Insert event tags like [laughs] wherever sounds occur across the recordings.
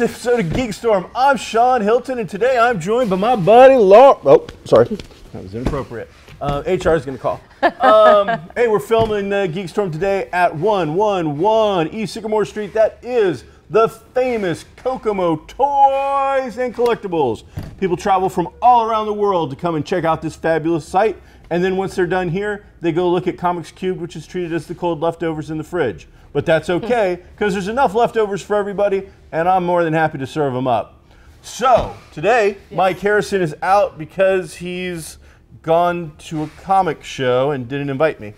episode of GeekStorm. I'm Sean Hilton, and today I'm joined by my buddy Laura. Oh, sorry, that was inappropriate. Uh, HR is going to call. Um, [laughs] hey, we're filming uh, GeekStorm today at 111 East Sycamore Street. That is the famous Kokomo Toys and Collectibles. People travel from all around the world to come and check out this fabulous site. And then once they're done here, they go look at Comics Cubed, which is treated as the cold leftovers in the fridge. But that's okay, hmm. because there's enough leftovers for everybody, and I'm more than happy to serve them up. So, today, Mike Harrison is out because he's gone to a comic show and didn't invite me.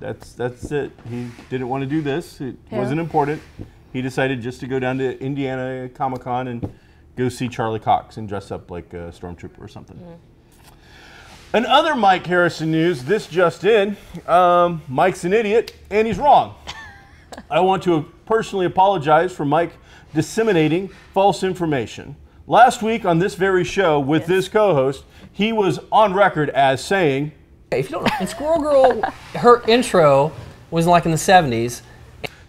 That's that's it. He didn't want to do this. It Yeah. wasn't important. He decided just to go down to Indiana Comic Con and go see Charlie Cox and dress up like a stormtrooper or something. Mm. And other Mike Harrison news, this just in. Um, Mike's an idiot, and he's wrong. [laughs] I want to personally apologize for Mike disseminating false information. Last week on this very show with this co host, he was on record as saying, If you don't know, and Squirrel Girl, her intro was like in the 70s.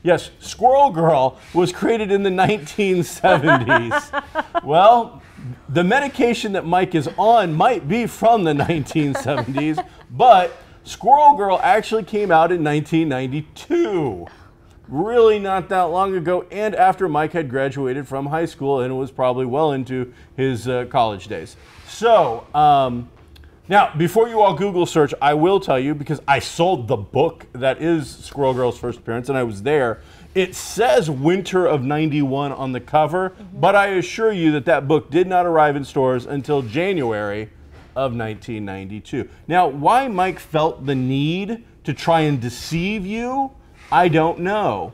Yes, Squirrel Girl was created in the 1970s. [laughs] well, the medication that Mike is on might be from the [laughs] 1970s, but Squirrel Girl actually came out in 1992. Really not that long ago, and after Mike had graduated from high school and was probably well into his uh, college days. So, um, now, before you all Google search, I will tell you because I sold the book that is Squirrel Girl's first appearance and I was there. It says winter of 91 on the cover, mm-hmm. but I assure you that that book did not arrive in stores until January of 1992. Now, why Mike felt the need to try and deceive you, I don't know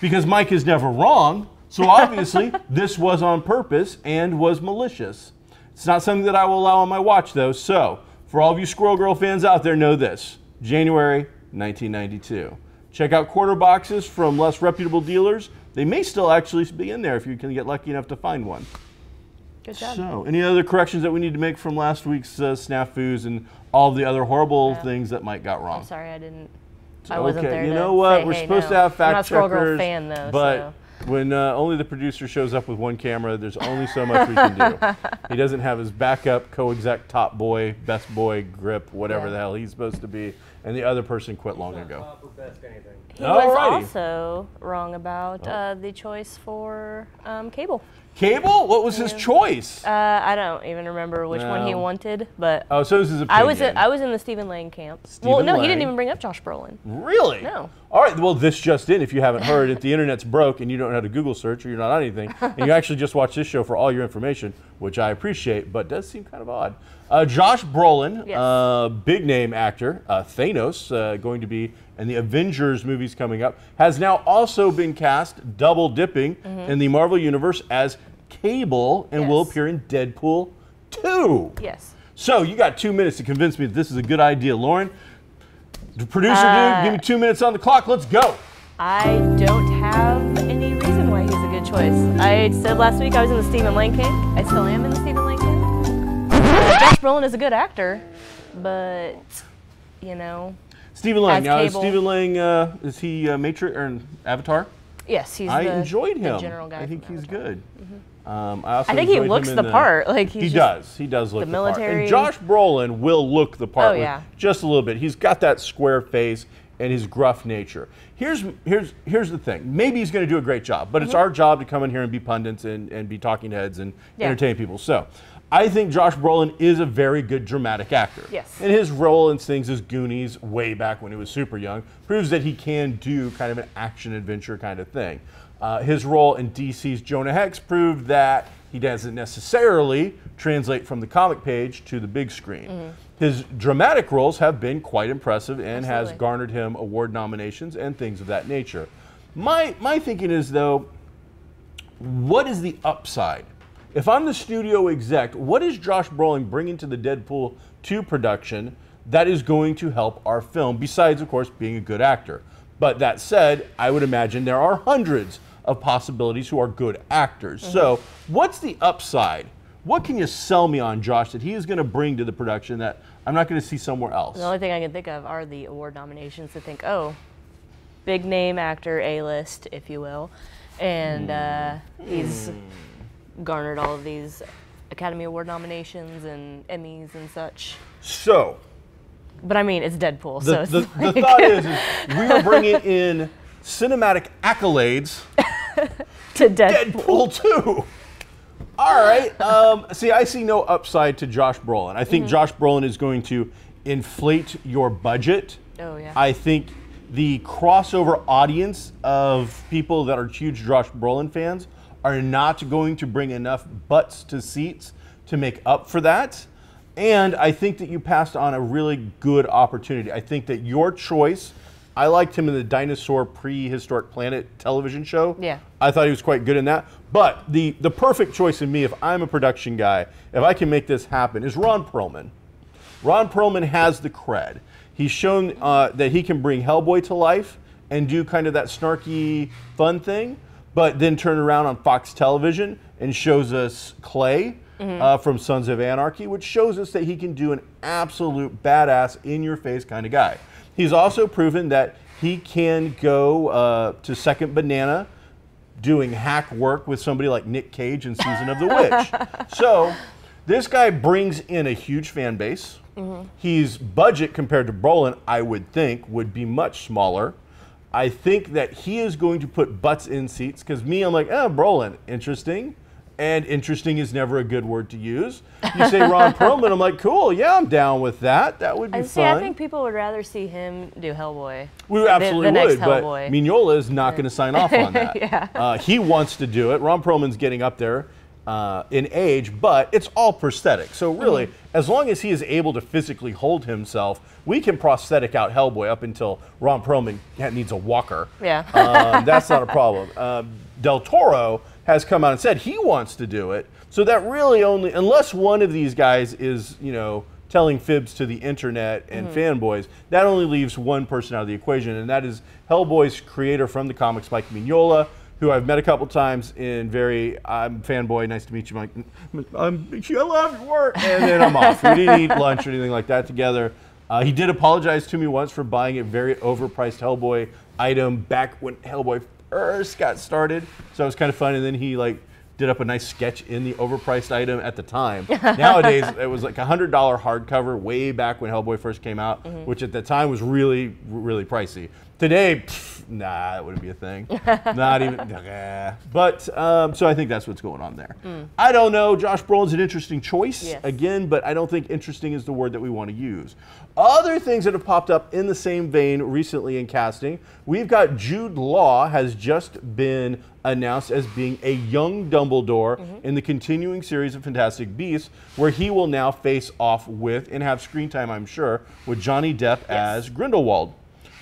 because Mike is never wrong. So [laughs] obviously, this was on purpose and was malicious. It's not something that I will allow on my watch, though. So, for all of you Squirrel Girl fans out there, know this January 1992. Check out quarter boxes from less reputable dealers. They may still actually be in there if you can get lucky enough to find one. Good job. So, any other corrections that we need to make from last week's uh, snafus and all the other horrible Yeah. things that Mike got wrong? I'm sorry I didn't. I wasn't okay, there. you know what? say, We're hey, supposed no. to have fact I'm not a Squirrel Girl checkers, fan though. but so. When uh, only the producer shows up with one camera, there's only so much we can do. [laughs] He doesn't have his backup co-exec top boy, best boy grip, whatever Yeah. the hell he's supposed to be, and the other person quit long ago. He was also wrong about Oh. uh, the choice for um, cable. Cable? What was his choice? Uh, I don't even remember which one he wanted, but oh, so this is his opinion. I was in, I was in the Stephen Lang camp. well, Stephen no, he didn't even bring up Josh Brolin. Really? No. All right. Well, this just in. If you haven't heard it, the internet's broke and you don't know how to Google search or you're not on anything, [laughs] and you actually just watch this show for all your information, which I appreciate, but does seem kind of odd. Uh, Josh Brolin, Yes. uh, big name actor, uh, Thanos, uh, going to be in the Avengers movies coming up, has now also been cast double dipping in the Marvel Universe as Cable and will appear in Deadpool 2. Yes. So you got two minutes to convince me that this is a good idea, Lauren. The producer Uh, dude, give me two minutes on the clock. Let's go. I don't have any reason why he's a good choice. I said last week I was in the Stephen Lang camp. I still am in the Stephen Lang camp. Uh, Josh Brolin is a good actor, but you know, Stephen Lang. Now, is Stephen Lang, uh, is he uh, Matrix or in Avatar? yes, he's I the, enjoyed him. general guy. I think he's Avatar. good. Um, I, also I think he looks in the part, like, he's he does. He does look the the, part. military- And Josh Brolin will look the part Oh, with yeah. just a little bit. He's got that square face and his gruff nature. Here's here's here's the thing. Maybe he's going to do a great job, but it's our job to come in here and be pundits and, and be talking heads and Mm-hmm. Yeah. entertain people. So. I think Josh Brolin is a very good dramatic actor. Yes. And his role in things as Goonies, way back when he was super young, proves that he can do kind of an action adventure kind of thing. Uh, his role in DC's Jonah Hex proved that he doesn't necessarily translate from the comic page to the big screen. Mm-hmm. His dramatic roles have been quite impressive and has garnered him award nominations and things of that nature. My my thinking is though, what is the upside? If I'm the studio exec, what is Josh Brolin bringing to the Deadpool 2 production that is going to help our film, besides, of course, being a good actor? But that said, I would imagine there are hundreds of possibilities who are good actors. So, what's the upside? What can you sell me on, Josh, that he is going to bring to the production that I'm not going to see somewhere else? The only thing I can think of are the award nominations to think, oh, big name actor, A list, if you will, and uh, he's garnered all of these Academy Award nominations and Emmys and such. So, But I mean, it's Deadpool, the, so it's the, [laughs] like, the thought is, is we are bringing in cinematic accolades [laughs] to Deadpool. Deadpool 2. All right. Um, see, I see no upside to Josh Brolin. I think Josh Brolin is going to inflate your budget. Oh, yeah. I think the crossover audience of people that are huge Josh Brolin fans are not going to bring enough butts to seats to make up for that. And I think that you passed on a really good opportunity. I think that your choice, I liked him in the Dinosaur Prehistoric Planet television show. Yeah. I thought he was quite good in that. But the, the perfect choice in me, if I'm a production guy, if I can make this happen, is Ron Perlman. Ron Perlman has the cred. He's shown uh, that he can bring Hellboy to life and do kind of that snarky, fun thing, but then turn around on Fox Television and shows us Clay uh, from Sons of Anarchy, which shows us that he can do an absolute badass, in your face kind of guy. He's also proven that he can go uh, to Second Banana doing hack work with somebody like Nick Cage in Season of the [laughs] Witch. so this guy brings in a huge fan base. His budget compared to Brolin, I would think, would be much smaller. I think that he is going to put butts in seats because me, I'm like, oh, Brolin, interesting. And interesting is never a good word to use. You say Ron [laughs] Perlman, I'm like, cool, yeah, I'm down with that. That would be And see, fun. I think people would rather see him do Hellboy. We absolutely the next would, but. Mignola is not going to sign off on [laughs] that. Yeah. uh, he wants to do it. Ron Perlman's getting up there uh, in age, but it's all prosthetic. So really, Mm-hmm. as long as he is able to physically hold himself, we can prosthetic out Hellboy up until Ron Perlman needs a walker. Yeah. um, that's not a [laughs] problem. Um, Del Toro has come out and said he wants to do it. So that really only, unless one of these guys is, you know, telling fibs to the internet and Mm-hmm. fanboys, that only leaves one person out of the equation, and that is Hellboy's creator from the comics, Mike Mignola, who I've met a couple times in very, I'm fanboy, nice to meet you, Mike. [laughs] I'm, I love your work. And then I'm off. We didn't eat lunch or anything like that together. Uh, he did apologize to me once for buying a very overpriced Hellboy item back when Hellboy first got started. So it was kind of fun. And then he like did up a nice sketch in the overpriced item at the time. [laughs] Nowadays, it was like a hundred dollar hardcover way back when Hellboy first came out, which at the time was really, really pricey. Today, pff, nah, that wouldn't be a thing. [laughs] Not even. nah. But um, so I think that's what's going on there. I don't know. Josh Brolin's an interesting choice Yes. again, but I don't think interesting is the word that we want to use. Other things that have popped up in the same vein recently in casting, we've got Jude Law has just been announced as being a young Dumbledore Mm-hmm. in the continuing series of Fantastic Beasts, where he will now face off with and have screen time, I'm sure, with Johnny Depp as Grindelwald.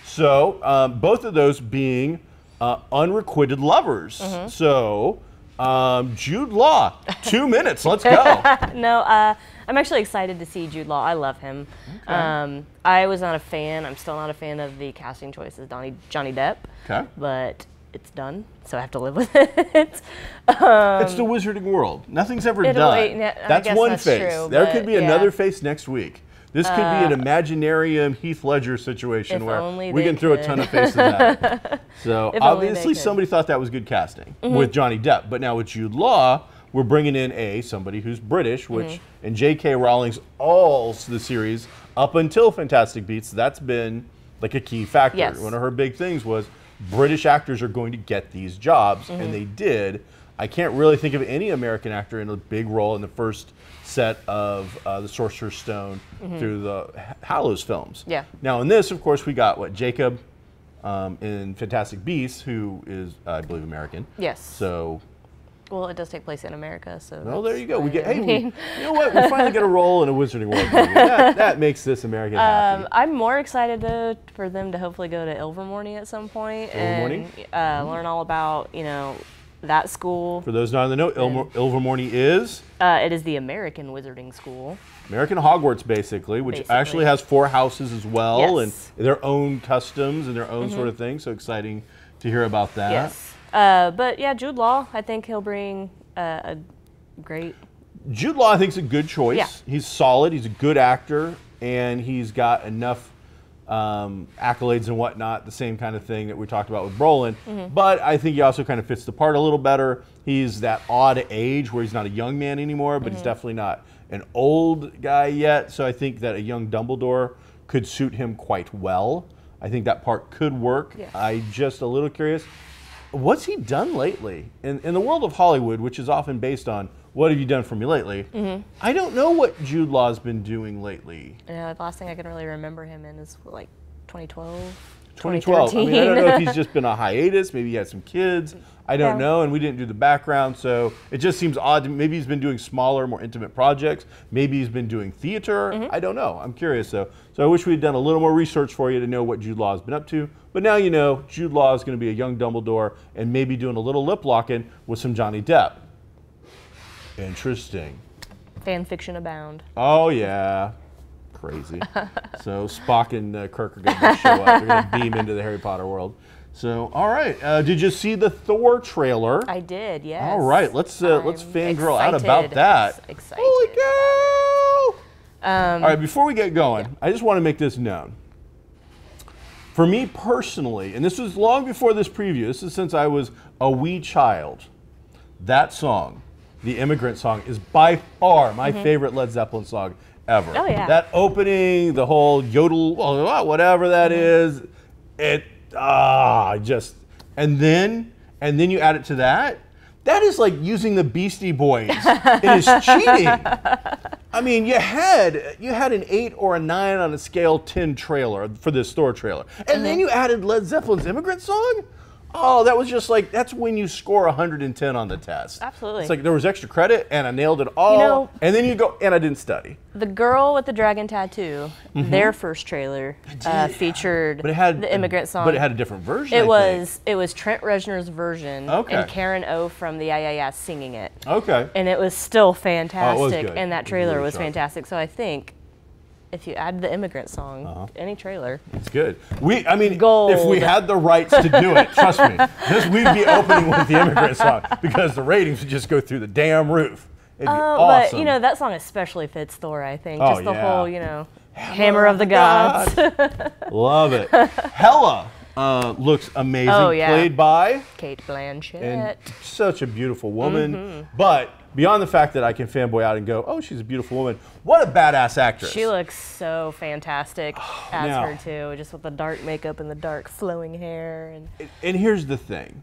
So um, both of those being uh, unrequited lovers. Mm-hmm. So um, Jude Law, two [laughs] minutes, let's go. [laughs] no, uh, I'm actually excited to see Jude Law. I love him. Um, I was not a fan. I'm still not a fan of the casting choices, Donnie, Johnny Depp. Okay. But it's done, so I have to live with [laughs] it. Um, It's the wizarding world. Nothing's ever done. that's one that's face. true, there could be yeah. another face next week. This could be an Imaginarium Heath Ledger situation where we can throw a ton of faces at it. [laughs] So If obviously. Mm-hmm. somebody thought that was good casting with Johnny Depp. But now with Jude Law, we're bringing in a somebody who's British, which Mm-hmm. in J.K. Rowling's all the series up until Fantastic Beasts, that's been like a key factor. Yes. One of her big things was British actors are going to get these jobs, Mm-hmm. and they did. I can't really think of any American actor in a big role in the first set of uh, the Sorcerer's Stone through the Hallows films. Mm-hmm. Yeah. Now in this, of course, we got what Jacob um, in Fantastic Beasts, who is I believe American. Yes. So well, it does take place in America, so. well, there you go. We get hey, we, [laughs] you know what? We finally get a role in a Wizarding World movie. That, [laughs] that makes this American happy. Um, I'm more excited to, for them to hopefully go to Ilvermorny at some point Ilvermorny? and uh, learn all about you know that school. For those not in the know, Ilvermorny is Uh, it is the American Wizarding School. American Hogwarts, basically, which Basically. actually has four houses as well Yes. Mm-hmm. and their own customs and their own sort of thing. So exciting to hear about that. Yes. Uh, but yeah, Jude Law, I think he'll bring uh, a great. Jude Law, I think, is a good choice. Yeah. He's solid. He's a good actor, and he's got enough um, accolades and whatnot, the same kind of thing that we talked about with Brolin. But I think he also kind of fits the part a little better. He's that odd age where he's not a young man anymore, but he's definitely not an old guy yet. So I think that a young Dumbledore could suit him quite well. I think that part could work. Yeah. I just a little curious. What's he done lately? In, in the world of Hollywood, which is often based on what have you done for me lately, mm-hmm. I don't know what Jude Law's been doing lately. Yeah, the last thing I can really remember him in is like 2012. 2012. I mean, I don't know if he's [laughs] just been a hiatus. Maybe he had some kids. I don't Yeah. know. And we didn't do the background, so it just seems odd. to- Maybe he's been doing smaller, more intimate projects. Maybe he's been doing theater. Mm-hmm. I don't know. I'm curious though. So I wish we'd done a little more research for you to know what Jude Law has been up to. But now you know Jude Law is going to be a young Dumbledore and maybe doing a little lip locking with some Johnny Depp. Interesting. Fan fiction abound. Oh yeah, crazy. [laughs] so Spock and uh, Kirk are going to show up. They're going to beam into the Harry Potter world. So all right, uh, did you see the Thor trailer? I did, yes. all right, let's uh, let's fangirl out about excited. that. Excited. Holy cow! Um, all right, before we get going, I just want to make this known. For me personally, and this was long before this preview. This is since I was a wee child. That song, the immigrant song, is by far my favorite Led Zeppelin song ever. Oh, yeah. That opening, the whole yodel, whatever that Mm-hmm. is, it ah just and then and then you add it to that. That is like using the Beastie Boys. [laughs] it is cheating. I mean, you had you had an eight or a nine on a scale ten trailer for this Thor trailer, and then you added Led Zeppelin's "Immigrant Song." Oh, that was just like that's when you score 110 on the test. Absolutely. It's like there was extra credit, and I nailed it all. know- and then you go, and I didn't study. The girl with the dragon tattoo, their first trailer uh, featured. But it had the immigrant song. But it had a different version. I It think. was it was Trent Reznor's version Okay. and Karen O from the Yeah singing it, okay. and it was still fantastic. Oh, it good. And that was trailer really was fantastic. So I think if you add the immigrant song, Uh-huh. any trailer, It's good. We, I mean, if we had the rights to do it, trust me, [laughs] this we'd be opening with the immigrant song because the ratings would just go through the damn roof. It'd Uh, awesome. But you know that song especially fits Thor. I think Oh, just the yeah. whole you know hammer of the gods. [laughs] Love it. Hela uh, looks amazing. Oh, yeah. Played by Cate Blanchett. and such a beautiful woman. Mm-hmm. But beyond the fact that I can fanboy out and go, oh, she's a beautiful woman. What a badass actress. She looks so fantastic [sighs] as now- her too, just with the dark makeup and the dark flowing hair and and here's the thing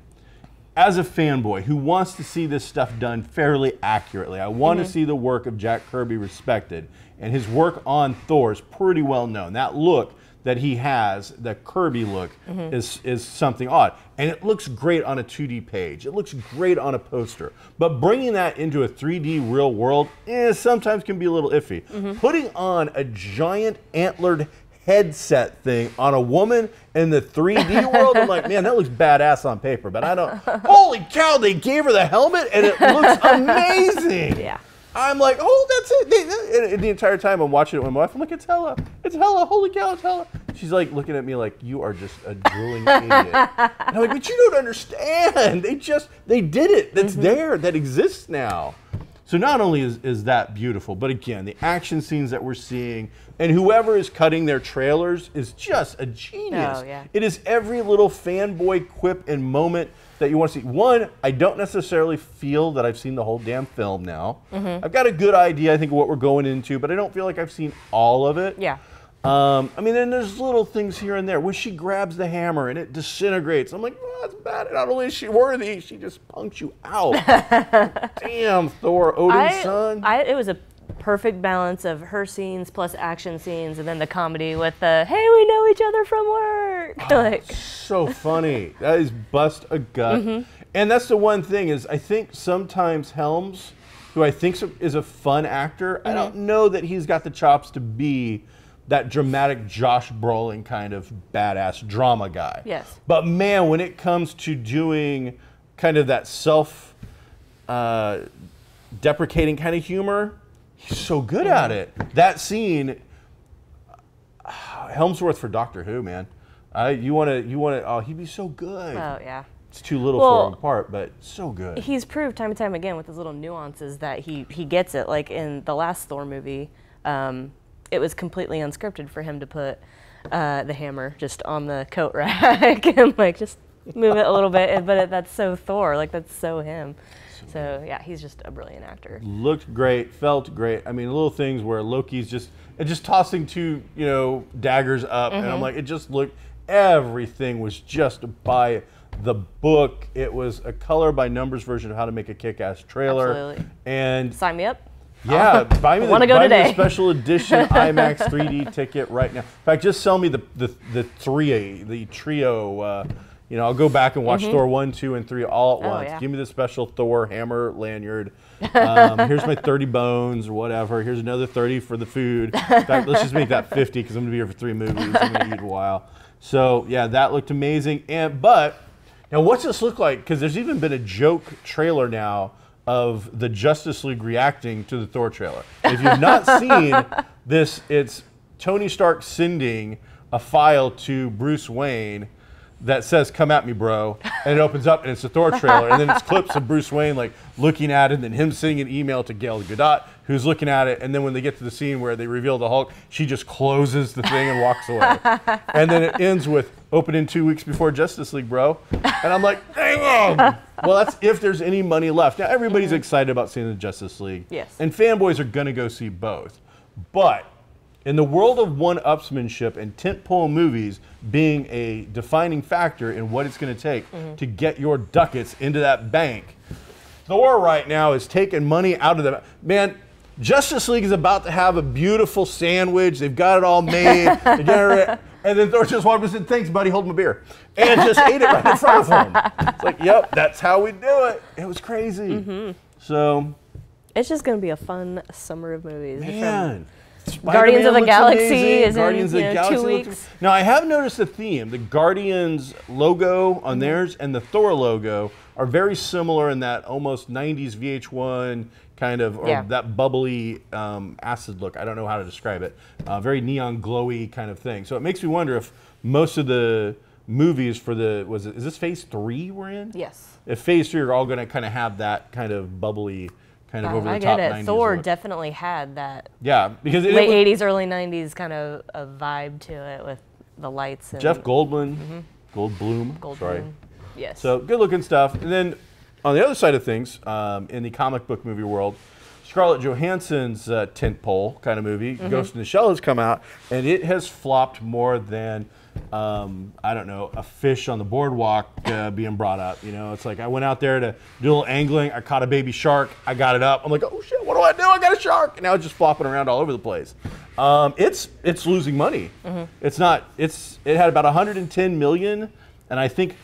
as a fanboy who wants to see this stuff done fairly accurately i want Mm-hmm. to see the work of jack kirby respected and his work on thor is pretty well known that look that he has the kirby look Mm-hmm. is, is something odd and it looks great on a 2d page it looks great on a poster but bringing that into a 3d real world eh, sometimes can be a little iffy Mm-hmm. putting on a giant antlered headset thing on a woman in the 3D [laughs] world. I'm like, man, that looks badass on paper, but I don't. Holy cow, they gave her the helmet and it looks [laughs] amazing. Yeah. I'm like, oh, that's it. They, and- and the entire time I'm watching it with my wife, I'm like, it's Hela, it's Hela, holy cow, it's Hela. She's like looking at me like, you are just a drooling [laughs] idiot. And I'm like, but you don't understand. They just, they did it. That's mm-hmm. there. That exists now. So not only is, is that beautiful, but again, the action scenes that we're seeing, and whoever is cutting their trailers is just a genius. Oh, yeah. It is every little fanboy quip and moment that you want to see. One, I don't necessarily feel that I've seen the whole damn film now. Mm-hmm. I've got a good idea, I think, of what we're going into, but I don't feel like I've seen all of it. yeah. Um, I mean, then there's little things here and there when she grabs the hammer and it disintegrates. I'm like, oh, that's bad. Not only is she worthy, she just punks you out. [laughs] Damn, Thor, Odin's I, son. I, it was a perfect balance of her scenes plus action scenes, and then the comedy with the "Hey, we know each other from work." [laughs] like, so funny. That is bust a gut. Mm-hmm. And that's the one thing is I think sometimes Helms, who I think is a fun actor, I Mm-hmm. don't know that he's got the chops to be that dramatic Josh Brolin kind of badass drama guy. Yes. But man, when it comes to doing kind of that self uh, deprecating kind of humor, he's so good at it. That scene, Hemsworth for Doctor Who, man. I you want to you want to oh he'd be so good. oh yeah. It's too little Well, for him part, but so good. He's proved time and time again with his little nuances that he he gets it. Like in the last Thor movie, um, it was completely unscripted for him to put uh, the hammer just on the coat rack [laughs] and like just move it a little bit. and- But it, that's so Thor, like that's so him. So yeah, he's just a brilliant actor. looked great, felt great. I mean, little things where Loki's just and just tossing two, you know, daggers up, and Mm-hmm. I'm like, it just looked. Everything was just by the book. It was a color by numbers version of how to make a kick-ass trailer, Absolutely. and Sign me up. yeah, [laughs] buy me the, buy me the special edition [laughs] IMAX 3D ticket right now. In fact, just sell me the the the three the trio. Uh, you know, I'll go back and watch Thor one, two, and three all at. Oh, once. yeah. Give me the special Thor hammer lanyard. [laughs] Um, here's my 30 bones or whatever. Here's another 30 for the food. In fact, let's just make that 50 because I'm gonna be here for three movies. I'm gonna eat a while. So yeah, that looked amazing. And but now what's this look like? Because there's even been a joke trailer now of the Justice League reacting to the Thor trailer. If you've not [laughs] seen this, it's Tony Stark sending a file to Bruce Wayne that says "Come at me, bro," and it opens up and it's a Thor trailer, and then it's clips of Bruce Wayne like looking at it, and then him sending an email to Gail Gadot, who's looking at it, and then when they get to the scene where they reveal the Hulk, she just closes the thing and walks away, [laughs] and then it ends with "Opening two weeks before Justice League, bro," and I'm like, "Dang!" Well, that's if there's any money left. Now everybody's mm-hmm. excited about seeing the Justice League, Yes. and fanboys are gonna go see both, but in the world of one-upsmanship and tentpole movies being a defining factor in what it's going to take mm-hmm. to get your ducats into that bank, Thor right now is taking money out of the man. Justice League is about to have a beautiful sandwich. They've got it all made. [laughs] They're getting it- and then Thor just walked up and said, "Thanks, buddy. Hold my beer," and just ate it right in front of him. It's like, "Yep, that's how we do it." It was crazy. Mm-hmm. So, It's just gonna be a fun summer of movies. From- Man. Guardians of the Galaxy amazing. is in, you know, two looks- weeks. Now I have noticed a theme. The Guardians logo on theirs and the Thor logo are very similar in that almost 90s VH1 kind of, or Yeah. that bubbly um, acid look. I don't know how to describe it. Uh, very neon glowy kind of thing. So it makes me wonder if most of the movies for the was it is this Phase Three we're in? Yes. If Phase Three are all going to kind of have that kind of bubbly. Kind of over the I top get it. 90s Thor look. definitely had that Yeah, because it, it late was- '80s, early '90s kind of a vibe to it with the lights and Jeff Goldblum, Goldblum, Goldblum. sorry. Yes. So good looking stuff. And then on the other side of things, um, in the comic book movie world, Scarlett Johansson's uh, tentpole kind of movie, Mm-hmm. Ghost in the Shell, has come out, and it has flopped more than um, I don't know a fish on the boardwalk uh, being brought up. You know, it's like I went out there to do a little angling. I caught a baby shark. I got it up. I'm like, oh shit, what do I do? I got a shark, and now it's just flopping around all over the place. Um, it's it's losing money. It's not. It's it had about 110 million, and I think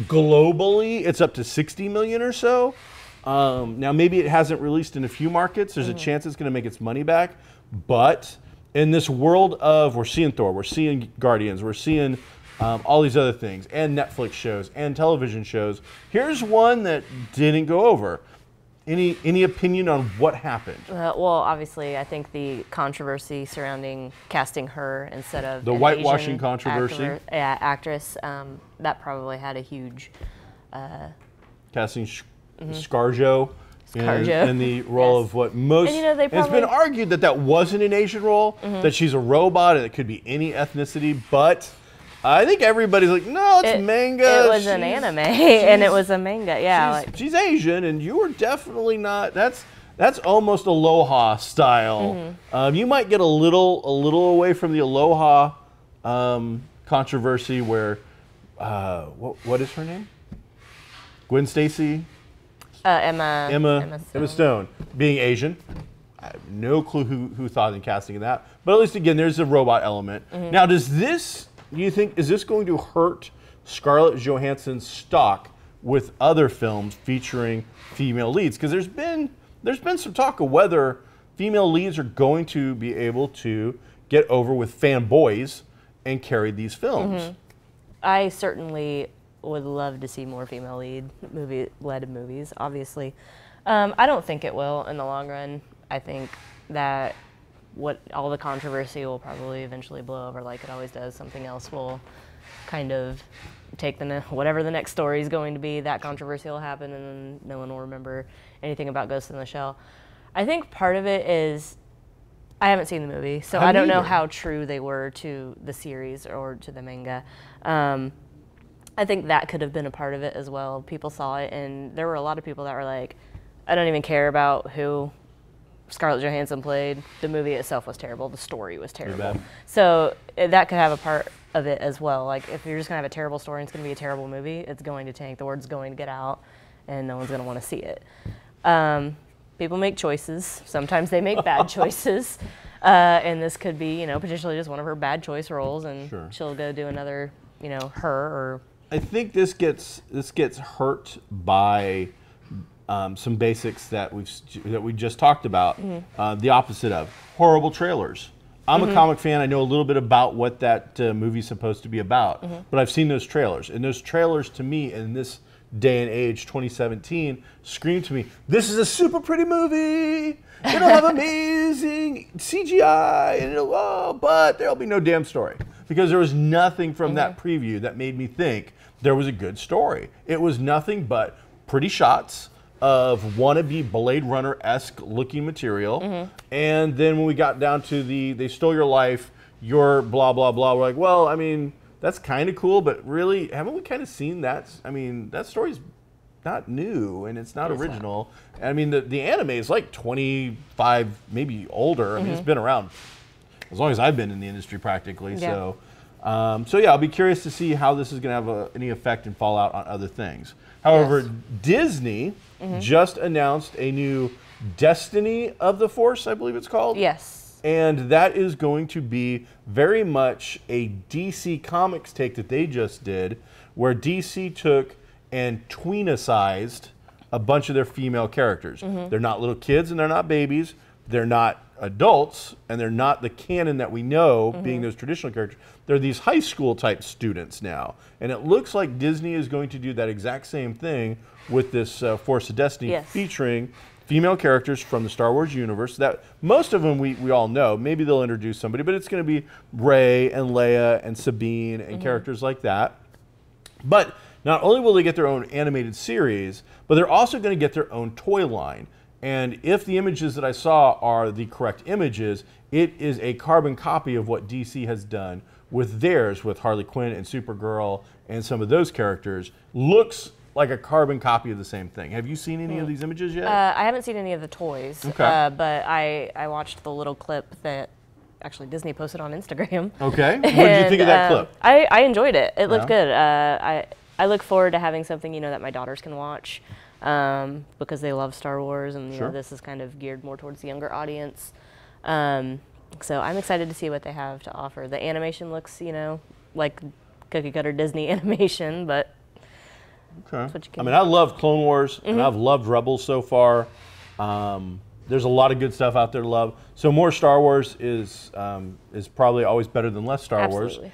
globally it's up to 60 million or so. Um, now maybe it hasn't released in a few markets. There's a chance it's going to make its money back, but in this world of we're seeing Thor, we're seeing Guardians, we're seeing um, all these other things, and Netflix shows and television shows. Here's one that didn't go over. Any any opinion on what happened? Uh, well, obviously, I think the controversy surrounding casting her instead of The whitewashing Asian controversy? actor- yeah, actress. Um, that probably had a huge. casting Sh- ScarJo in. ScarJo. in the role Yes. of what most. And, you know, they it's been argued that that wasn't an Asian role, that she's a robot and it could be any ethnicity, but I think everybody's like, no, it's It, manga. it was an anime, [laughs] and it was a manga. Yeah, she's, like she's Asian, and you are definitely not. That's that's almost aloha style. Mm-hmm. Um, you might get a little a little away from the aloha um, controversy, where uh, what what is her name? Gwen Stacy, uh, Emma. Emma Emma Stone, being Asian. I have no clue who, who thought in casting that, but at least again, there's a robot element. Mm-hmm. Now, does this? Do you think is this going to hurt Scarlett Johansson's stock with other films featuring female leads? Because there's been there's been some talk of whether female leads are going to be able to get over with fanboys and carry these films. Mm-hmm. I certainly would love to see more female lead movie led movies. Obviously, um, I don't think it will in the long run. I think that what all the controversy will probably eventually blow over, like it always does. Something else will kind of take the ne- whatever the next story is going to be. That controversy will happen, and then no one will remember anything about Ghost in the Shell. I think part of it is I haven't seen the movie, so I I don't know how true they were to the series or to the manga. Um, I think that could have been a part of it as well. People saw it, and there were a lot of people that were like, "I don't even care about who Scarlett Johansson played. The movie itself was terrible. The story was terrible." So uh, that could have a part of it as well. Like if you're just gonna have a terrible story and it's gonna be a terrible movie, it's going to tank. The word's going to get out, and no one's gonna want to see it. Um, people make choices. Sometimes they make bad [laughs] choices. Uh, and this could be, you know, potentially just one of her bad choice roles, and Sure. she'll go do another, you know, her or I think this gets this gets hurt by um, some basics that we've that we just talked about. Uh, the opposite of horrible trailers. I'm a comic fan. I know a little bit about what that uh, movie's supposed to be about, but I've seen those trailers, and those trailers to me in this day and age, 2017, scream to me, "This is a super pretty movie. It'll have [laughs] amazing CGI, and it'll, oh, but there'll be no damn story." Because there was nothing from that preview that made me think there was a good story. It was nothing but pretty shots of wannabe Blade Runner esque looking material. Mm-hmm. And then when we got down to the they stole your life, your blah blah blah, we're like, well, I mean, that's kind of cool, but really, haven't we kind of seen that? I mean, that story's not new and it's not It is not. original. I mean, the, the anime is like 25, maybe older. I mean, it's mm-hmm. been around as long as I've been in the industry practically. Yeah. So, um, so yeah, I'll be curious to see how this is going to have a, any effect and fallout on other things. However, Yes. Disney mm-hmm. just announced a new Destiny of the Force, I believe it's called. yes, And that is going to be very much a DC Comics take that they just did, where DC took and tweenicized a bunch of their female characters. Mm-hmm. They're not little kids and they're not babies. They're not adults and they're not the canon that we know being mm-hmm. those traditional characters. They're these high school type students now. And it looks like Disney is going to do that exact same thing with this uh, Force of Destiny Yes. featuring female characters from the Star Wars universe that most of them we, we all know. Maybe they'll introduce somebody, but it's going to be Rey and Leia and Sabine and characters like that. But not only will they get their own animated series, but they're also going to get their own toy line. And if the images that I saw are the correct images, it is a carbon copy of what DC has done with theirs, with Harley Quinn and Supergirl and some of those characters. Looks like a carbon copy of the same thing. Have you seen any of these images yet? uh, I haven't seen any of the toys, Okay. uh, but I I watched the little clip that actually Disney posted on Instagram. okay. [laughs] What did you think of that And, clip? I, I enjoyed it. It looked Yeah? good. Uh, I I look forward to having something you know that my daughters can watch um, because they love Star Wars, and you Sure. know this is kind of geared more towards the younger audience. Um, so I'm excited to see what they have to offer. The animation looks you know like cookie cutter Disney [laughs] animation, but Okay. what you I mean, I love Clone Wars and I've loved Rebels so far. Um, there's a lot of good stuff out there to love. So more Star Wars is um, is probably always better than less Star Wars. Absolutely.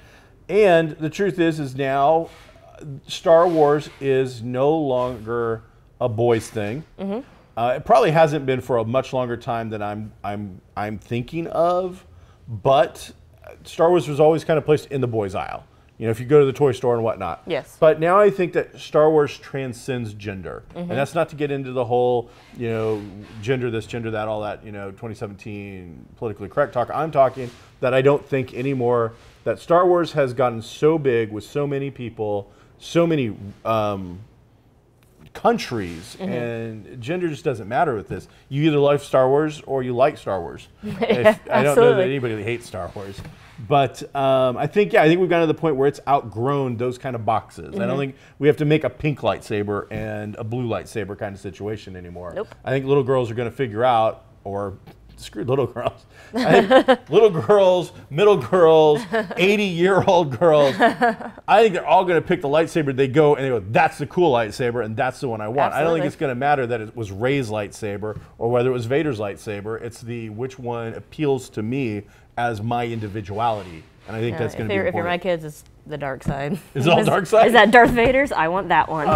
And the truth is, is now uh, Star Wars is no longer a boys thing. Mm-hmm. Uh, it probably hasn't been for a much longer time than I'm I'm I'm thinking of. But Star Wars was always kind of placed in the boys aisle. You know, if you go to the toy store and whatnot. Yes. But now I think that Star Wars transcends gender, Mm-hmm. and that's not to get into the whole, you know, gender this, gender that, all that, you know, 2017 politically correct talk. I'm talking that I don't think anymore that Star Wars has gotten so big with so many people, so many um, countries, Mm-hmm. and gender just doesn't matter with this. You either like Star Wars or you like Star Wars. [laughs] If- I don't know that anybody hates Star Wars. But um, I think, yeah, I think we've gotten to the point where it's outgrown those kind of boxes. I don't Mm-hmm. think we have to make a pink lightsaber and a blue lightsaber kind of situation anymore. Nope. I think little girls are going to figure out, or screw little girls. I think [laughs] little girls, middle girls, [laughs] 80 year old girls, I think they're all going to pick the lightsaber. They go and they go, that's the cool lightsaber, and that's the one I want. I don't think it's going to matter that it was Rey's lightsaber or whether it was Vader's lightsaber. It's the which one appeals to me as my individuality. And I think Uh, that's going to be you're, if you're my kids, it's the dark side. Is it all [laughs] dark side? Is that Darth Vader's? I want that one.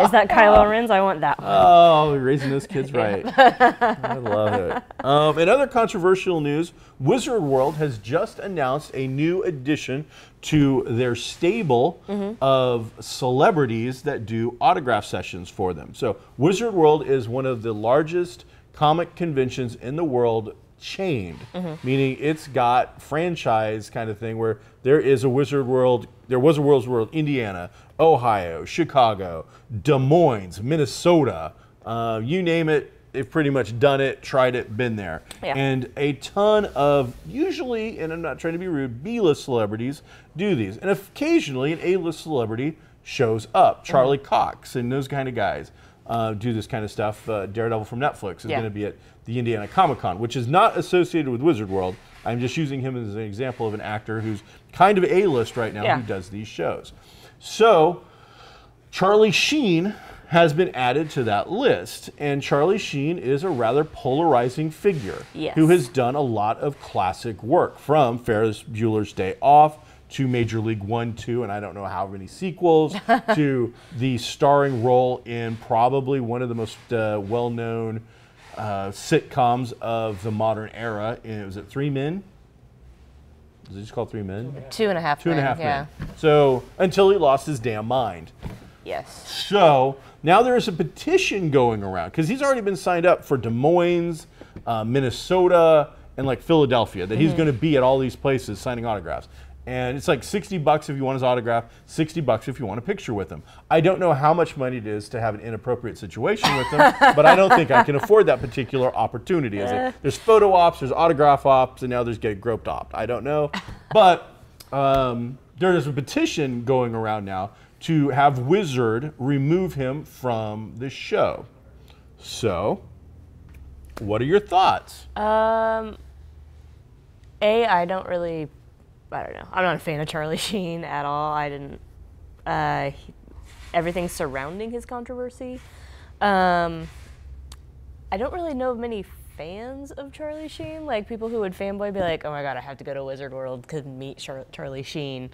is that Kylo Ren's? I want that one. Oh, raising those kids [laughs] right. I love it. Um, in other controversial news, Wizard World has just announced a new addition to their stable of celebrities that do autograph sessions for them. So, Wizard World is one of the largest comic conventions in the world chained, meaning it's got franchise kind of thing where there is a Wizard World, there was a Wizard World, Indiana, Ohio, Chicago, Des Moines, Minnesota, uh, you name it, they've pretty much done it, tried it, been there. Yeah. And a ton of usually, and I'm not trying to be rude, B-list celebrities do these, and occasionally an A-list celebrity shows up. Charlie Cox and those kind of guys uh, do this kind of stuff. Uh, Daredevil from Netflix is Yeah. going to be at the Indiana Comic Con, which is not associated with Wizard World. I'm just using him as an example of an actor who's kind of A-list right now Yeah. who does these shows. So Charlie Sheen has been added to that list, and Charlie Sheen is a rather polarizing figure Yes. who has done a lot of classic work from Ferris Bueller's Day Off to Major League One, Two, and I don't know how many sequels [laughs] to the starring role in probably one of the most uh, well-known uh, sitcoms of the modern era. And was it Three Men? Was it just called Three Men? Two and a half. Two and a men, half yeah. men. So until he lost his damn mind. Yes. So now there is a petition going around because he's already been signed up for Des Moines, uh, Minnesota, and like Philadelphia. That he's going to be at all these places signing autographs. And it's like 60 bucks if you want his autograph, 60 bucks if you want a picture with him. I don't know how much money it is to have an inappropriate situation with him, [laughs] but I don't think I can afford that particular opportunity. As it, there's photo ops, there's autograph ops, and now there's get groped opt. I don't know. [laughs] But um, there is a petition going around now to have Wizard remove him from the show. So, what are your thoughts? Um, a, I don't really, I don't know. I'm not a fan of Charlie [laughs] Sheen at all. I didn't. Uh, he, everything surrounding his controversy. Um, I don't really know of many fans of Charlie Sheen, like people who would fanboy, be like, "Oh my god, I have to go to Wizard World to meet Char- Charlie Sheen."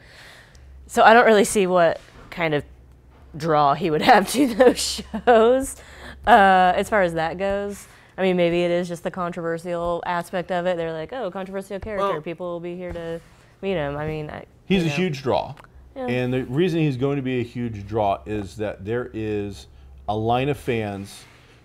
So I don't really see what kind of draw he would [laughs] have to those shows uh, as far as that goes. I mean, maybe it is just the controversial aspect of it. They're like, oh, controversial character. Well- People will be here to meet him. I mean, I, He's a know. huge draw. Yeah. And the reason he's going to be a huge draw is that there is a line of fans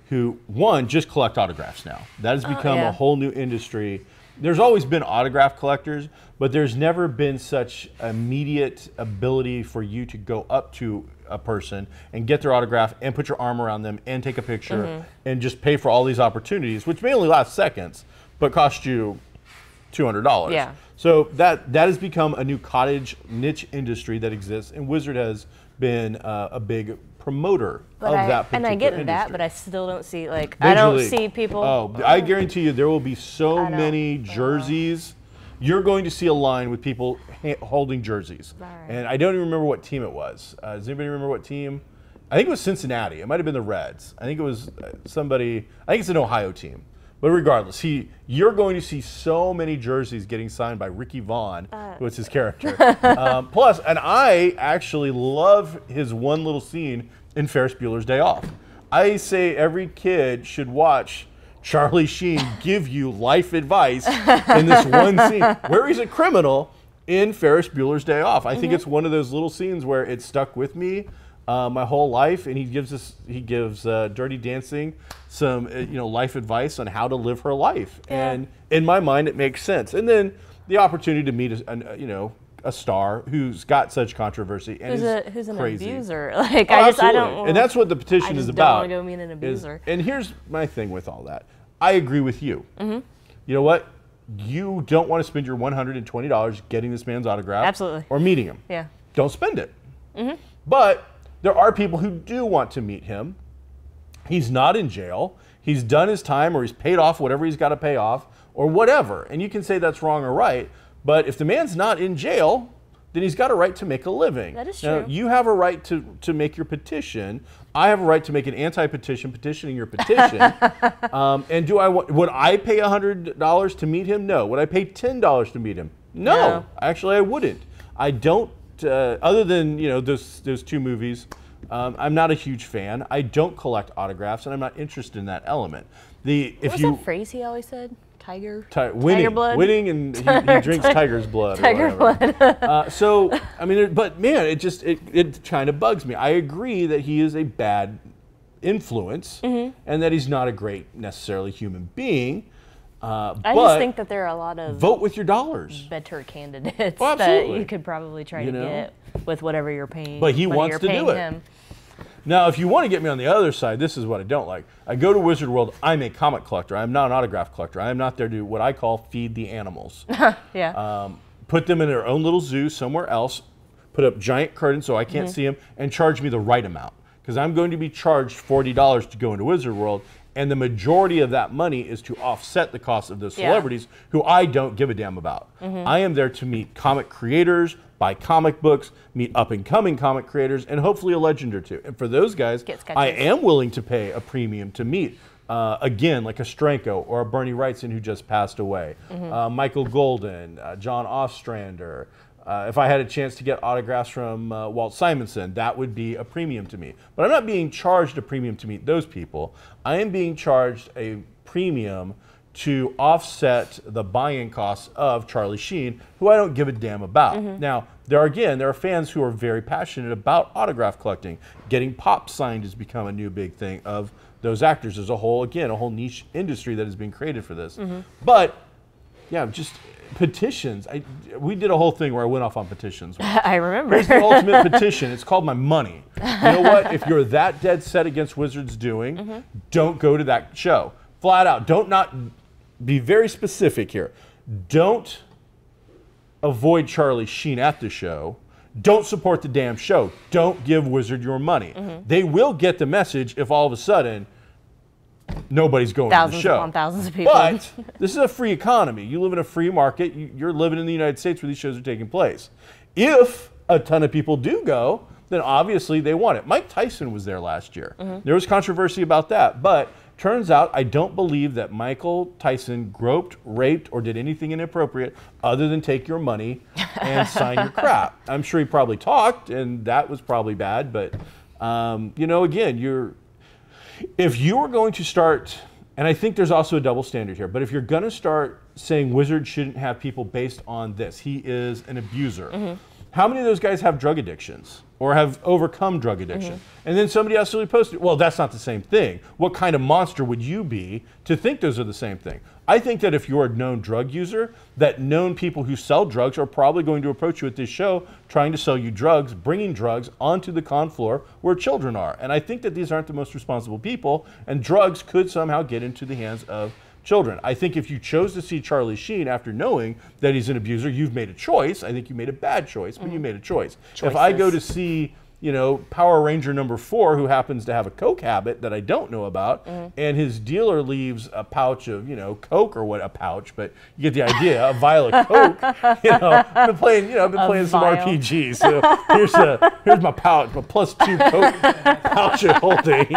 who, one, just collect autographs now. That has become a Oh, yeah. whole new industry. There's always been autograph collectors, but there's never been such immediate ability for you to go up to a person and get their autograph and put your arm around them and take a picture Mm-hmm. and just pay for all these opportunities, which may only last seconds, but cost you $200. Yeah. So that that has become a new cottage niche industry that exists, and Wizard has been uh, a big promoter But of I, that particular and I get industry. that, but I still don't see like I don't see people. Oh, I guarantee you, there will be so many jerseys. You're going to see a line with people ha- holding jerseys, Right. and I don't even remember what team it was. Uh, does anybody remember what team? I think it was Cincinnati. It might have been the Reds. I think it was uh, somebody. I think it's an Ohio team. But regardless, he you're going to see so many jerseys getting signed by Ricky Vaughn, Uh. who is his character. um, plus, and I actually love his one little scene in Ferris Bueller's Day Off. I say every kid should watch Charlie Sheen [laughs] give you life advice in this one scene where he's a criminal in Ferris Bueller's Day Off. I think it's one of those little scenes where it stuck with me uh, my whole life, and he gives us he gives uh, Dirty Dancing some uh, you know life advice on how to live her life, Yeah. and in my mind it makes sense. And then the opportunity to meet a, an, uh, you know a star who's got such controversy and who's is a who's an crazy. abuser? [laughs] Like Oh, I just I don't. and that's what the petition I is don't about. wanna go meet an is- abuser. and here's my thing with all that. I agree with you. You know what? You don't want to spend your $120 getting this man's autograph Absolutely. or meeting him. yeah. Don't spend it. Mm-hmm. But there are people who do want to meet him. He's not in jail. He's done his time or he's paid off whatever he's got to pay off or whatever. And you can say that's wrong or right. But if the man's not in jail, then he's got a right to make a living. That is Now, true. you have a right to, to make your petition. I have a right to make an anti-petition petitioning your petition. [laughs] um, and do I wa- would I pay hundred dollars to meet him? No. Would I pay ten dollars to meet him? No. No. Actually, I wouldn't. I don't. Uh, other than you know those those two movies, um, I'm not a huge fan. I don't collect autographs, and I'm not interested in that element. The if What was you that phrase he always said? Tiger. Ti- winning, blood? winning, and he, he [laughs] drinks tiger's blood. or Tiger blood. [laughs] Uh, so I mean, but man, it just it, it kind of bugs me. I agree that he is a bad influence, Mm-hmm. and that he's not a great necessarily human being. Uh, I just think that there are a lot of vote with your dollars. better [laughs] candidates Oh, that you could probably try You to know? get with whatever you're paying. But he wants to do it. Him. Now, if you want to get me on the other side, this is what I don't like. I go to Wizard World. I'm a comic collector. I'm not an autograph collector. I am not there to do what I call feed the animals. [laughs] Yeah. um, put them in their own little zoo somewhere else, put up giant curtains so I can't Mm-hmm. see them, and charge me the right amount. Because I'm going to be charged $40 to go into Wizard World, and the majority of that money is to offset the cost of those Yeah. celebrities who I don't give a damn about. Mm-hmm. I am there to meet comic creators, buy comic books, meet up and coming comic creators, and hopefully a legend or two. And for those guys, I am willing to pay a premium to meet. Uh, again, like a Steranko or a Bernie Wrightson who just passed away, uh, Michael Golden, uh, John Ostrander. Uh, if I had a chance to get autographs from uh, Walt Simonson, that would be a premium to me. But I'm not being charged a premium to meet those people. I am being charged a premium to offset the buy-in costs of Charlie Sheen, who I don't give a damn about. Now, there are again, there are fans who are very passionate about autograph collecting. Getting pop signed has become a new big thing of those actors. There's a whole, again, a whole niche industry that has been created for this. But yeah, just petitions. I, we did a whole thing where I went off on petitions. [laughs] I remember. Here's the ultimate petition. It's called my money. You know what? If you're that dead set against Wizards doing, mm-hmm. don't go to that show. Flat out. Don't not be very specific here. Don't avoid Charlie Sheen at the show. Don't support the damn show. Don't give Wizard your money. Mm-hmm. They will get the message if all of a sudden nobody's going to the Thousands show. upon thousands of people. But this is a free economy. You live in a free market. You- You're living in the United States where these shows are taking place. If a ton of people do go, then obviously they want it. Mike Tyson was there last year. There was controversy about that, but turns out I don't believe that Michael Tyson groped, raped, or did anything inappropriate other than take your money and sign your crap. [laughs] I'm sure he probably talked, and that was probably bad, but um, you know, again, you're if you are going to start, and I think there's also a double standard here, but if you're going to start saying Wizard shouldn't have people based on this, he is an abuser. Mm-hmm. How many of those guys have drug addictions or have overcome drug mm-hmm. addiction? And then somebody else really posted, well, that's not the same thing. What kind of monster would you be to think those are the same thing? I think that if you're a known drug user, that known people who sell drugs are probably going to approach you at this show trying to sell you drugs, bringing drugs onto the con floor where children are. And I think that these aren't the most responsible people, and drugs could somehow get into the hands of children. I think if you chose to see Charlie Sheen after knowing that he's an abuser, you've made a choice. I think you made a bad choice, but you mm-hmm. made a choice. If I go to see you know, Power Ranger number four, who happens to have a Coke habit that I don't know about, mm-hmm. and his dealer leaves a pouch of, you know, Coke or what, a pouch, but you get the idea, a vial of Coke. You know, I've been [laughs] playing, you know, I've been A playing some. RPGs. So here's a, here's my pouch, my plus two Coke pouch of holding.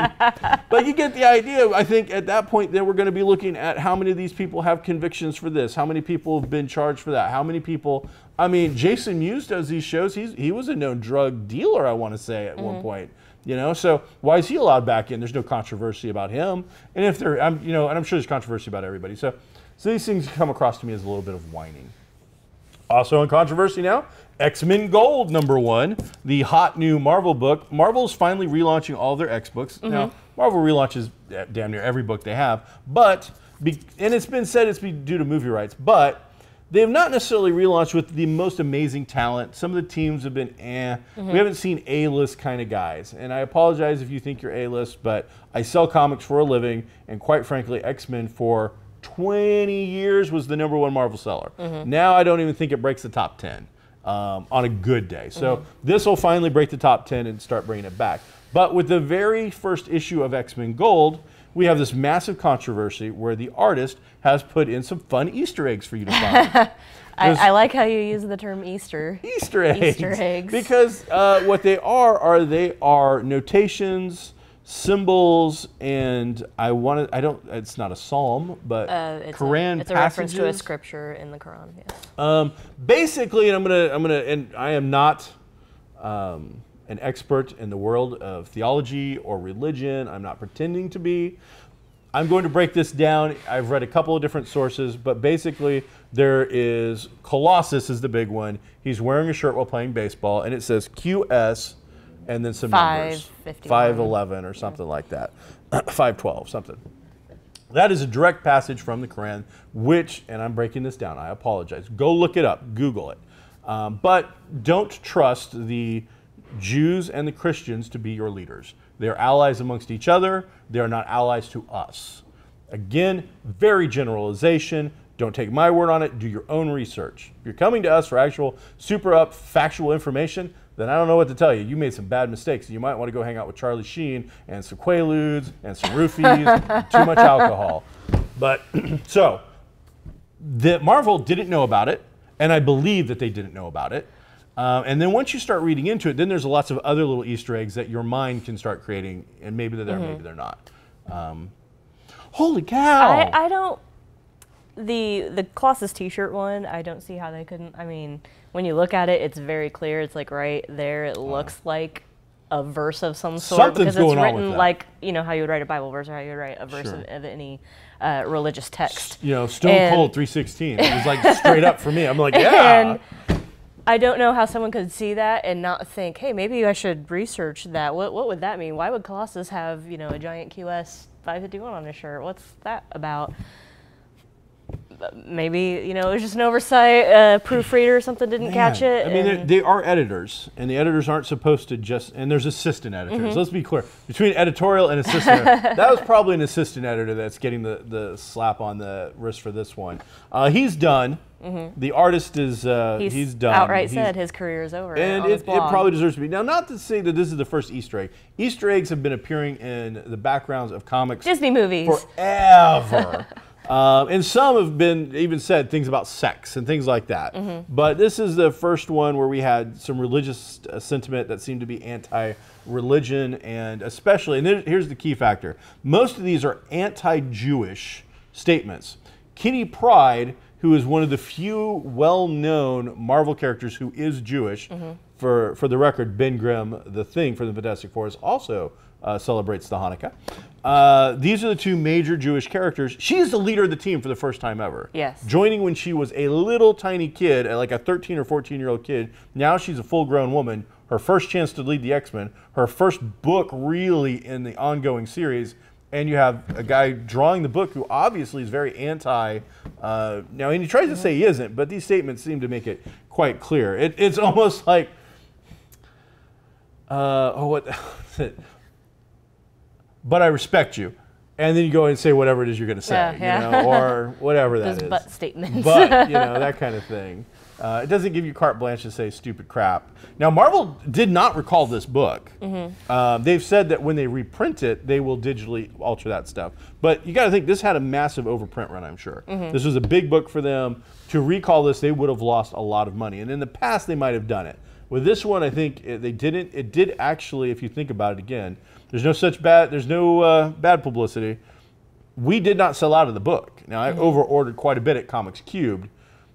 But you get the idea. I think at that point, then we're going to be looking at how many of these people have convictions for this, how many people have been charged for that, how many people. I mean, Jason Mewes does these shows. He's he was a known drug dealer, I want to say, at one mm-hmm. point. You know, so why is he allowed back in? There's no controversy about him. And if there, I'm, you know, and I'm sure there's controversy about everybody. So, so these things come across to me as a little bit of whining. Also in controversy now, X Men Gold number one, the hot new Marvel book. Marvel's finally relaunching all their X books. Now, mm-hmm. Marvel relaunches eh, damn near every book they have, but be, and it's been said it's be due to movie rights, but they have not necessarily relaunched with the most amazing talent. Some of the teams have been eh. We haven't seen A-list kind of guys, and I apologize if you think you're A-list, but I sell comics for a living, and quite frankly, X Men for 20 years was the number one Marvel seller. Now I don't even think it breaks the top 10 um, on a good day. So this will finally break the top 10 and start bringing it back. But with the very first issue of X Men Gold, we have this massive controversy where the artist has put in some fun Easter eggs for you to find. [laughs] I, I like how you use the term Easter. Easter eggs. Easter eggs. Because uh, what they are are they are notations, symbols, and I want to. I don't. It's not a psalm, but Uh, it's Quran a, it's a reference to a scripture in the Quran. Yes. Um, basically, and I'm gonna, I'm gonna, and I am not um, an expert in the world of theology or religion. I'm not pretending to be. I'm going to break this down. I've read a couple of different sources, but basically, there is Colossus is the big one. He's wearing a shirt while playing baseball, and it says QS, and then some numbers, 551. five eleven or something like that, [clears throat] five twelve something. That is a direct passage from the Quran, which, and I'm breaking this down, I apologize. Go look it up, Google it. Um, but don't trust the Jews and the Christians to be your leaders. They're allies amongst each other, they're not allies to us. Again, very generalization. Don't take my word on it, do your own research. If you're coming to us for actual super up factual information, then I don't know what to tell you. You made some bad mistakes. You might want to go hang out with Charlie Sheen and some Quaaludes and some roofies, and [laughs] too much alcohol. But [clears throat] so, the Marvel didn't know about it, and I believe that they didn't know about it. Um, and then once you start reading into it, then there's lots of other little Easter eggs that your mind can start creating, and maybe they're there, maybe they're not. Um, holy cow! I, I don't. The the Colossus T-shirt one, I don't see how they couldn't. I mean, when you look at it, it's very clear. It's like right there. It looks like a verse of some sort Something's because it's going on with written like you know how you would write a Bible verse or how you would write a verse Sure. of, of any uh, religious text. you know, Stone And- Cold 316. It was like straight up for me. I'm like, [laughs] yeah. And I don't know how someone could see that and not think, hey, maybe I should research that. What what would that mean? Why would Colossus have you know a giant QS 551 on his shirt? What's that about? Maybe you know it was just an oversight. Uh, proofreader or something didn't catch it. I mean, they are editors, and the editors aren't supposed to just. And there's assistant editors. Mm-hmm. Let's be clear between editorial and assistant. [laughs] that was probably an assistant editor that's getting the, the slap on the wrist for this one. Uh, he's done. The artist is uh, he's, he's, done. outright He's- said his career is over. and it, it probably deserves to be. Now, not to say that this is the first Easter egg. Easter eggs have been appearing in the backgrounds of comics Disney movies. forever. [laughs] um, and some have been even said things about sex and things like that. Mm-hmm. But this is the first one where we had some religious uh, sentiment that seemed to be anti-religion, and especially, and here's the key factor: most of these are anti-Jewish statements. Kitty Pryde, who is one of the few well-known Marvel characters who is Jewish, for for the record, Ben Grimm, the Thing for the Fantastic Four, is also uh, celebrates the Hanukkah. Uh, these are the two major Jewish characters. She is the leader of the team for the first time ever. Yes. Joining when she was a little tiny kid, like a 13 or 14 year old kid. Now she's a full grown woman. Her first chance to lead the X Men. Her first book, really, in the ongoing series. And you have a guy drawing the book who obviously is very anti. Uh, now, and he tries to say he isn't, but these statements seem to make it quite clear. It, it's [laughs] almost like uh, oh, what? [laughs] but I respect you. And then you go and say whatever it is you're going to say, Yeah, you know, or [laughs] whatever that Those is. butt statements. But, you [laughs] know, that kind of thing. Uh, it doesn't give you carte blanche to say stupid crap. Now, Marvel did not recall this book. Mm-hmm. Um, they've said that when they reprint it, they will digitally alter that stuff. But you got to think this had a massive overprint run. I'm sure Mm-hmm. this was a big book for them. To recall this, they would have lost a lot of money. And in the past, they might have done it. With this one, I think it, they didn't. It did actually, if you think about it again. There's no such bad. There's no uh, bad publicity we did not sell out of the book. Now I over ordered quite a bit at Comics Cubed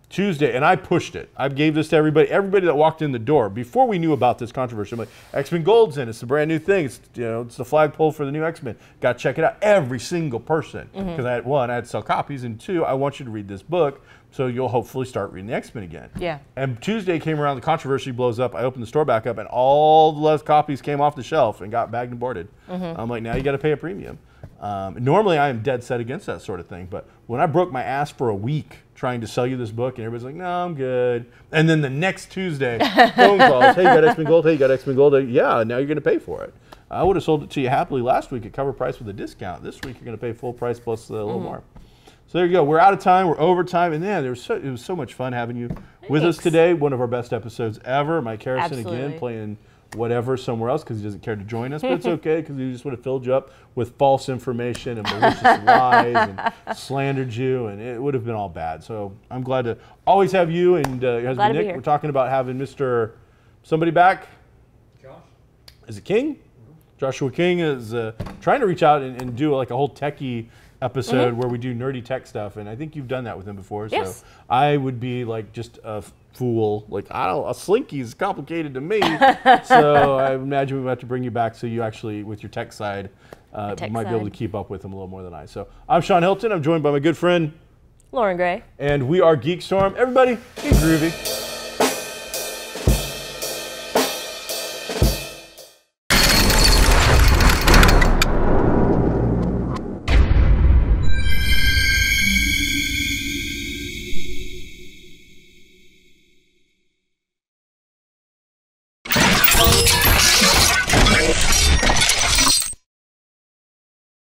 Tuesday, and I pushed it. I gave this to everybody. Everybody that walked in the door before we knew about this controversy. I'm like, X Men Gold's in. It's the brand new thing. It's you know, it's the flagpole for the new X Men. Got to check it out. Every single person, because I had one, I had to sell copies, and two, I want you to read this book. So you'll hopefully start reading the X Men again. Yeah. And Tuesday came around, the controversy blows up. I opened the store back up, and all the last copies came off the shelf and got bagged and boarded. I'm like, now you got to pay a premium. Um, normally, I am dead set against that sort of thing, but when I broke my ass for a week trying to sell you this book, and everybody's like, "No, I'm good," and then the next Tuesday, [laughs] phone calls, "Hey, you got X Men Gold? Hey, you got X Men Gold? Yeah, now you're going to pay for it." I would have sold it to you happily last week at cover price with a discount. This week, you're going to pay full price plus a little more. So there you go. We're out of time. We're over time, and yeah, there was so, it was so much fun having you with us today. One of our best episodes ever. Mike Harrison again playing whatever somewhere else because he doesn't care to join us, but it's okay [laughs] because he just would have filled you up with false information and malicious [laughs] lies and slandered you, and it would have been all bad. So I'm glad to always have you and uh, your Glad husband to Nick. We're talking about having Mr. Somebody back. Josh? Is it King? Joshua King is uh, trying to reach out and, and do like a whole techie episode where we do nerdy tech stuff, and I think you've done that with him before. Yes. So I would be like just a fool. Like I don't, a slinky is complicated to me. [laughs] so I imagine we have to bring you back so you actually, with your tech side, uh, tech might be able to keep up with him a little more than I. So I'm Sean Hilton. I'm joined by my good friend, Lauren Gray. and we are GeekStorm. Everybody, be groovy.